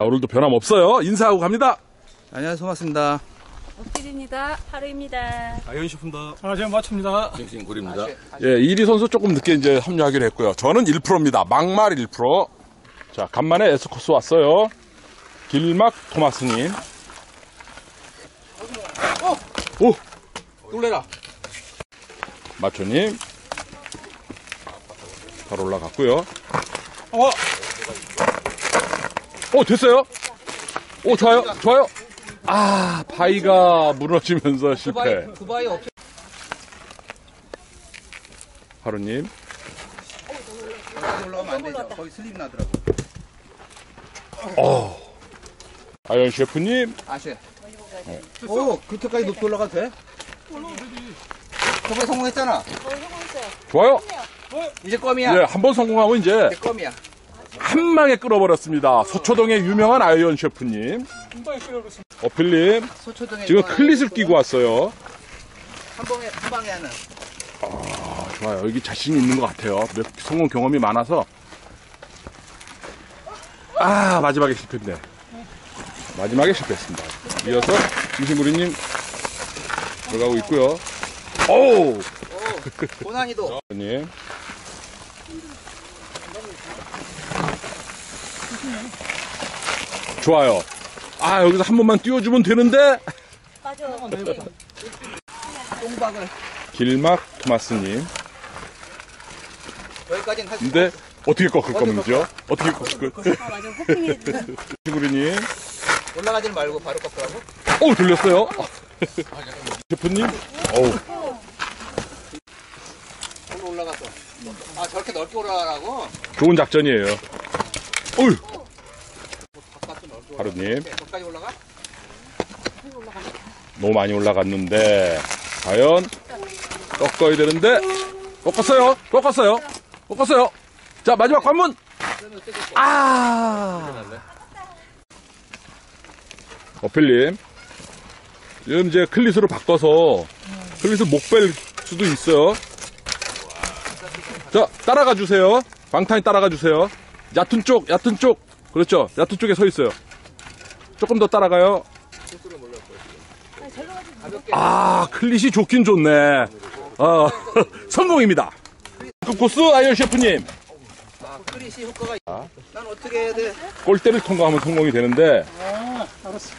오늘도 변함없어요. 인사하고 갑니다. 안녕하세요. 반갑습니다. 옥길입니다. 하루입니다. 아이언 셰프입니다. 아, 제가 맞춥니다. 싱싱 구리입니다. 예, 이리 선수 조금 늦게 이제 합류하기로 했고요. 저는 1%입니다. 막말 1%. 자, 간만에 에스코스 왔어요. 길막 토마스님. 오! 놀래라. 마초님. 바로 올라갔고요. 어, 오, 됐어요? 오, 좋아요. 좋아요. 아, 바위가 무너지면서 실패. 없 하루님. 올라가면 안 되죠. 거기 slip 나더라고. 아이언 셰프님. 아쉬. 오, 그렇게까지 높이 올라가도 돼? 저번에 성공했잖아. 좋아요. 이제 껌이야. 예, 한 번 성공하면 이제 이제 껌이야. 한 방에 끌어버렸습니다. 서초동의 유명한 아이언 셰프님. 어필님. 지금 클릿을 끼고 왔어요. 한 방에 한 방에 하는. 아, 좋아요. 여기 자신이 있는 것 같아요. 몇 성공 경험이 많아서. 아, 마지막에 실패했네. 마지막에 실패했습니다. 이어서 김신구리님 들어가고 있고요. 오우! 고난이도. 님. 좋아요. 아, 여기서 한 번만 띄워주면 되는데. 빠져. 똥박을 길막 토마스님. 여기까지는 할수 근데 어떻게 꺾을 겁니까? 어떻게 꺾을 거예요? 아, 맞아. 호핑해. 친구리님. 올라가지 말고 바로 꺾으라고. 오, 들렸어요? 셰프님. 어우, 올라갔어. 아, 저렇게 넓게 올라가라고? 좋은 작전이에요. 어휴. 하루님. 올라가? 너무 많이 올라갔는데, 과연 꺾어야 되는데, 꺾었어요. 꺾었어요. 꺾었어요. 자, 마지막 관문. 아. 어필님. 지금 이제 클릿으로 바꿔서 클릿을 못뺄 수도 있어요. 자, 따라가 주세요. 방탄이 따라가 주세요. 얕은 쪽, 얕은 쪽. 그렇죠. 얕은 쪽에 서 있어요. 조금 더 따라가요. 아, 클릿이 좋긴 좋네. 어, 성공입니다. 그 코스 아이언 셰프님. 아, 난 어떻게 해야 돼? 골대를 통과하면 성공이 되는데 알았어.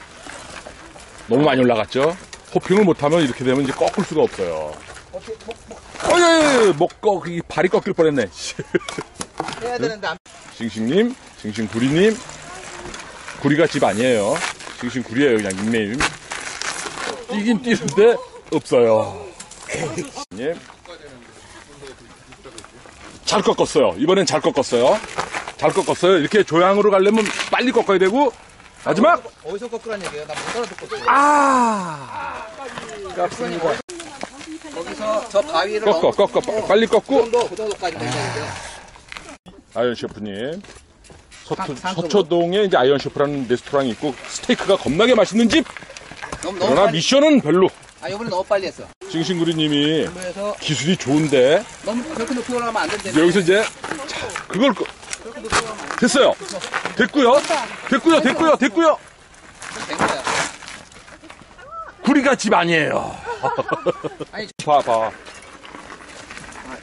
너무 많이 올라갔죠. hopping을 못하면 이렇게 되면 이제 꺾을 수가 없어요. 어떻게 목, 목 어이, 목 꺾, 이 발이 꺾일 뻔했네. 해야 되는데 안 싱싱님, 싱싱구리님. 구리가 집 아니에요. 싱싱구리예요, 그냥 닉네임. 뛰긴 뛰는데 없어요. 님. 잘 꺾었어요. 이번엔 잘 꺾었어요. 잘 꺾었어요. 이렇게 조향으로 가려면 빨리 꺾어야 되고 마지막 어디서 꺾으란 얘기예요? 나 못 알아듣고 있어. 아깝습니다. 거기서 저 바위를 꺾어 꺾어 빨리 그 꺾고 정도, 그 정도까지 되는데요. 아이언 셰프님. 서초, 상- 상급으로. 서초동에 이제 아이언 셰프라는 레스토랑이 있고 스테이크가 겁나게 맛있는 집! 너무, 너무 그러나 빨리, 미션은 별로. 아, 이번에 너무 빨리 했어. 싱싱구리님이 그래서 기술이 좋은데. 너무 그렇게 높이 올라가면 안 된대. 여기서 이제 자, 그걸 거- 됐어요. 됐고요. 됐고요. 됐고요. 됐고요. 된 거야. 구리가 집 아니에요. 아니, 봐 봐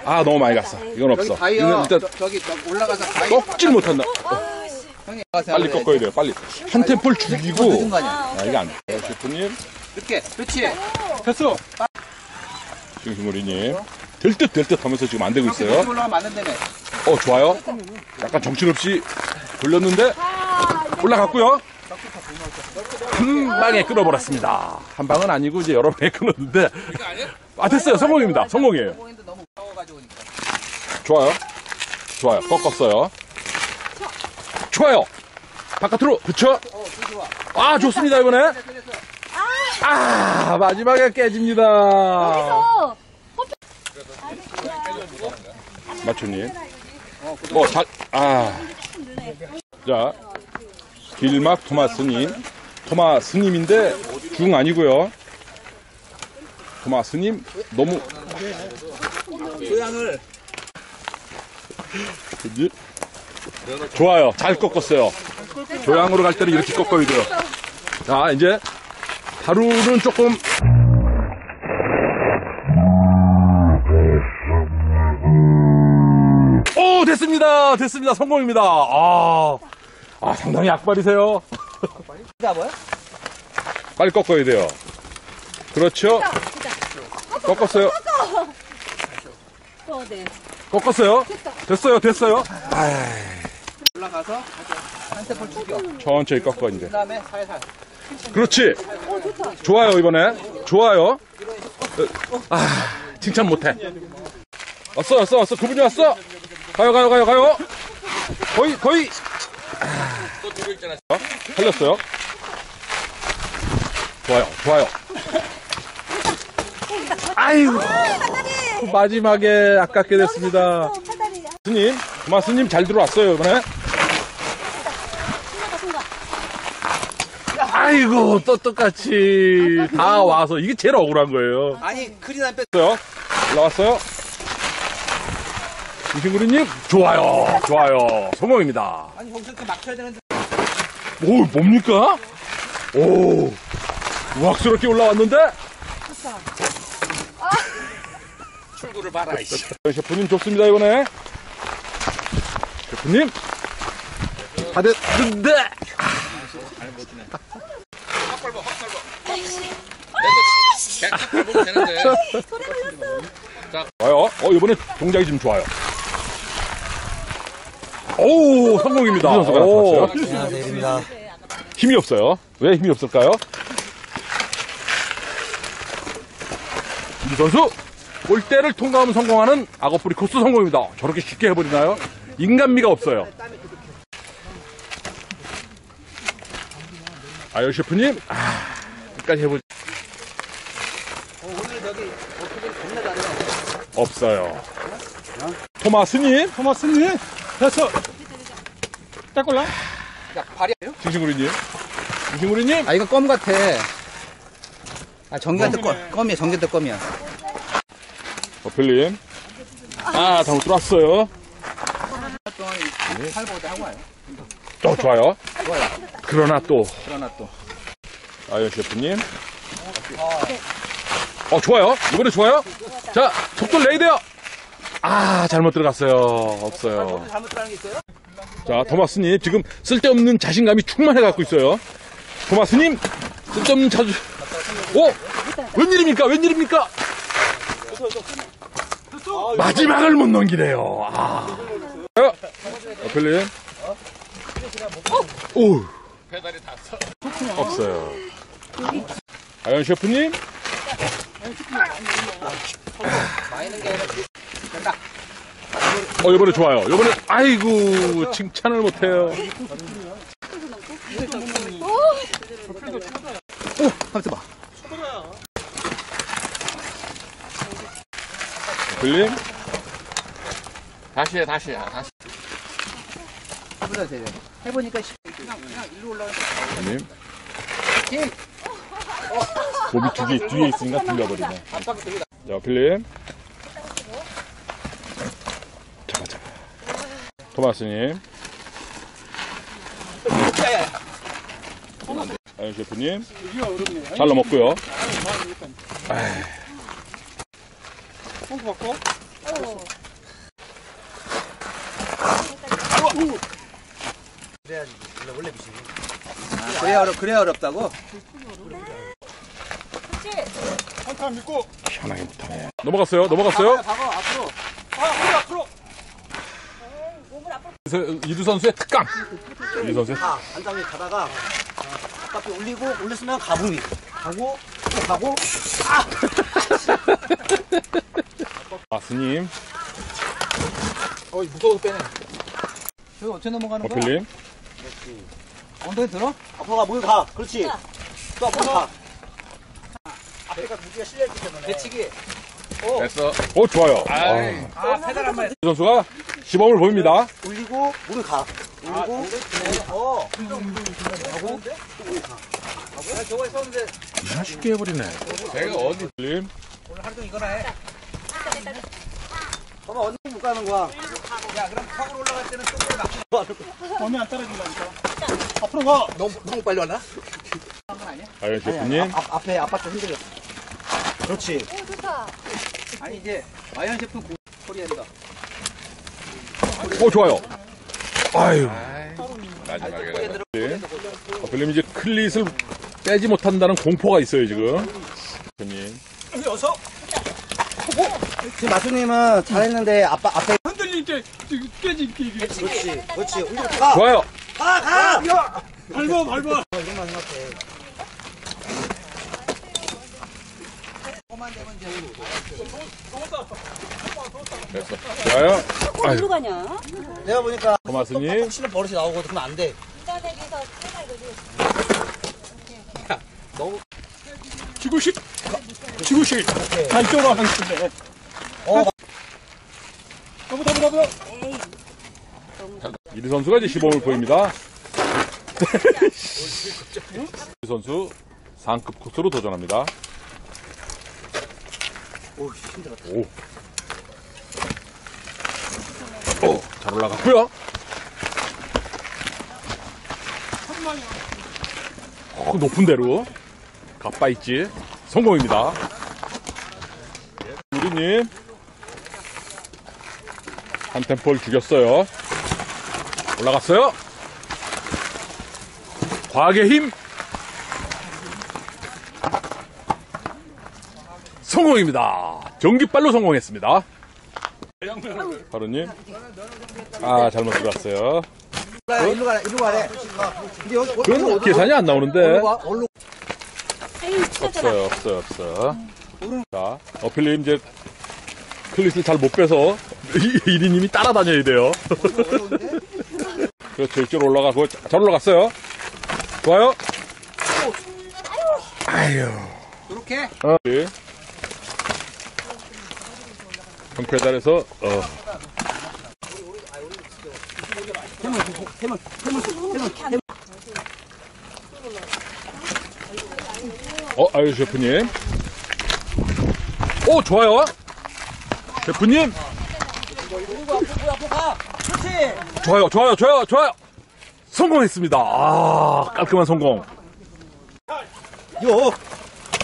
아 너무 많이 갔어 이건 없어. 이건 일단 저, 저기 저 올라가서 바위. 꺾질 못한다 형이 빨리 꺾어야 돼요 빨리 한 템포를 늦은 죽이고? 아 이게 안 돼요 셰프님 이렇게. 그렇지. 됐어. 싱싱머리님. 될듯 될 듯 하면서 지금 안 되고 있어요. 어, 좋아요. 약간 정신없이 돌렸는데 올라갔고요. 한 방에 끊어버렸습니다. 한 방은 아니고 이제 여러 방에 끊었는데. 아, 됐어요. 성공입니다. 성공이에요. 좋아요. 좋아요. 꺾었어요. 좋아요. 바깥으로. 그쵸? 어. 아, 좋습니다, 이번에. 아, 마지막에 깨집니다. 어, 마초님. 뭐, 잘, 아. 자, 길막 토마스님. 토마스님인데, 중 아니고요 토마스님, 너무, 조향을 좋아요. 잘 꺾었어요. 조양으로 갈 때는 이렇게 꺾어야 돼요. 자, 이제 하루는 조금 오, 됐습니다. 됐습니다. 성공입니다. 아, 아 상당히 악발이세요. 잡아요? 빨리 꺾어야 돼요. 그렇죠. 꺾었어요. 어, 네. 꺾었어요. 됐어요. 됐어요. 올라가서 한 세포 죽여. 그 천천히 꺾어, 이제. 다음에 살살. 그렇지. 좋아요, 이번에. 좋아요. 아, 칭찬 못해. 왔어, 왔어, 왔어. 그분이 왔어. 가요, 가요, 가요, 가요. 거의, 거의. 또 들고 있잖아. 살렸어요. 좋아요, 좋아요. 아이고. 마지막에 아깝게 됐습니다. 스님, 고마 스님 잘 들어왔어요, 이번에. 아이고, 또 똑같이 다 와서 이게 제일 억울한 거예요. 아니 크린 안 뺐. 올라왔어요? 올라왔어요? 이신구리님, 좋아요, 좋아요. 성공입니다. 아니 거기서 이렇게 막 쳐야 되는데. 오, 뭡니까? 오, 우악스럽게 올라왔는데? 출구를 봐라. 이씨. 셰프님 좋습니다, 이번에. 셰프님. 다 됐는데. 좋아요. 어, 이번에 동작이 좀 좋아요. 오, 성공입니다. 나타났어요. 안녕하세요. 힘이 없어요. 왜 힘이 없을까요? 이 선수 골대를 통과하면 성공하는 악어뿌리 코스 성공입니다. 저렇게 쉽게 해버리나요? 인간미가 없어요. 아유 셰프님, 아, 끝까지 해보죠. 오늘 저기 어떻게 겁나 잘해요. 없어요. 토마스님, 토마스님, 됐어. 딱 골라. 야 발이에요? 싱싱구리님, 싱싱구리님, 아 이거 껌 같아. 아 전기 같은 껌. 껌이야 전기 같은 껌이야. 어필님. 아, 잘못 들어왔어요. 살보다 하고. 또 좋아요. 그러나 또 그러나 또. 아유 셰프님. 어 좋아요. 이번에 좋아요. 자 속도 돼요. 아 잘못 들어갔어요. 없어요. 자 토마스님 지금 쓸데없는 자신감이 충만해 갖고 있어요. 토마스님 쓸데없는 자주. 오 웬일입니까? 웬일입니까? 마지막을 못 넘기네요. 아. 어필님. 오. 페달이 닿았어. 없어요. 아연 셰프님. 된다. 어, 이번에 좋아요. 이번에, 아이고, 칭찬을 못해요. 한번 봐. 빌림? 다시 해, 다시 해, 다시. 해보자 돼. 해보니까 쉽- 그냥 그냥 일로 올라가. 아님. 몸이 두 개, 뒤에 있으니까. 압박이 되게 자, 빌림. 잡아, 잡아. 토마스님. 아연 셰프님. 이 거 어렵네. 잘 넘었고요. pom프 받고. 그래 어렵 그래 어렵다고? 한칸 믿고. 편하게 못하네. 넘어갔어요, 넘어갔어요. 박아 앞으로. 아, 앞으로, 앞으로. 이두 선수의 특강. 이두 선수의 가, 안장에 가다가 바깥에 올리고 올렸으면 가붕이 가고 또 가고 아, 스님. 어 무거워서 빼네. 저기 어떻게 넘어가는 거야? 어필님. 엉덩이 들어? 앞으로 가 목에 가 그렇지 또 앞으로 가 앞에가 무지가 실려있기 때문에 배치기. 됐어. 오, 좋아요. 아이. 아 페달 한 마리. 이 선수가 시범을 보입니다. 올리고 목에 가 올리고 어 아, 저거 했었는데 쉽게 해버리네. 내가 어디 빌림. 오늘 하루 종일 이거나 해. 봐봐 어디 못 가는 거야 야 그럼 턱으로 올라갈 때는 똥을 막. 몸이 안 떨어진다니까. 앞으로 가. 너무, 너무 빨리 왔나? 아연 셰프님. 앞, 앞에 아파트 흔들렸어. 그렇지. 아니, 이제, 마연 셰프 고, 코리안다. 오, 좋아요. 아유. 마지막에. 네. 별님 이제 클릿을 빼지 못한다는 공포가 있어요, 지금. 셰프님. 여섯. 지금 마수님은 잘했는데 아빠 앞에 흔들릴 때 깨지 이게. 그렇지. 그렇지. 올리고 가. 좋아요. 가 가. 밟아 밟아. 이것만 생각해. 됐어. 좋아요. 아유, 어디로 가냐? 내가 보니까 토마스님. 혹시나 버릇이 나오거든 그러면 안 돼. 부산에서 세가 이거지. 지구식. 지구식. 다 이쪽으로 하겠는데. 어. 더블 더블 더블. 이리 선수가 이제 시범을 보입니다. 이 선수 상급 코스로 도전합니다. 오 힘들었다. 오. 오, 잘 올라갔고요. 어, 높은 데로 가빠 있지. 성공입니다. 우리님 한 템포를 죽였어요. 올라갔어요. 과학의 힘. 성공입니다. 전기빨로 성공했습니다. 바로님. 아, 잘못 들어갔어요. 가 일로 가래 일로 가래. 그건 계산이 안 나오는데. 없어요, 없어요, 없어. 자, 어필님 이제 클릿을 잘 못 빼서 이리님이 따라다녀야 돼요. 그렇죠, 이쪽으로 올라가고 잘 올라갔어요. 좋아요. 아유. 요렇게? 어, 네. 경패달에서 어. 어, 아유 셰프님. 오, 좋아요. 셰프님. 좋아요, 좋아요, 좋아요, 좋아요. 성공했습니다. 아, 깔끔한 성공. 요.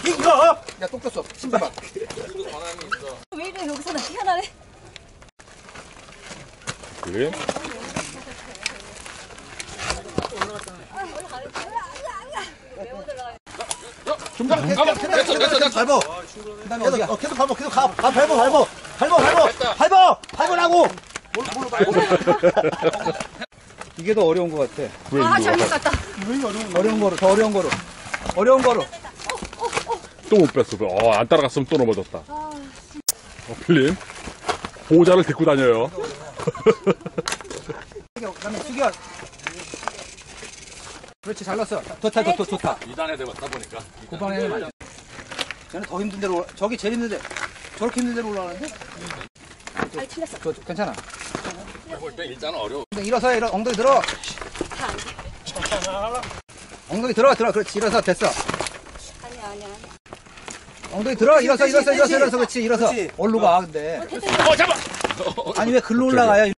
이거. 야, 똥 꼈어. 신발만. 왜 이래, 여기서는 희한하네. 그래. 좀 더, 계속 계속 계속 밟어. 그다음에 어디야? 어, 계속 밟어. 계속 가. 가 밟어 밟어. 밟어 밟어. 밟어. 밟으라고. 이게 더 어려운 것 같아. 아, 잘못 갔다. 어려운 거로, 더 어려운 거로. 어려운 거로. 또 못 뺐어. 어, 안 따라갔으면 또 넘어졌다. 어필님, 보호자를 데리고 다녀요. 그다음에 숙여. 그렇지, 잘났어. 좋다, 좋다, 좋다. 2단에 돼봤다 보니까. 고방에 맞아. 저는 더 힘든 데로, 올라- 저기 제일 힘든 데, 저렇게 힘든 데로 올라가는데? 아, 틀렸어. 그거 괜찮아. 볼때 일단 어려워. 일어서, 일어, 엉덩이 들어. 다안 엉덩이 들어, 들어. 그렇지, 일어서. 됐어. 아니, 아니, 아니. 엉덩이 들어. 일어서, 일어서, 일어서, 일어서. 그렇지, 일어서. 얼로 가, 근데. 어, 어, 잡아! 아니, 왜 글로 올라가요? 어,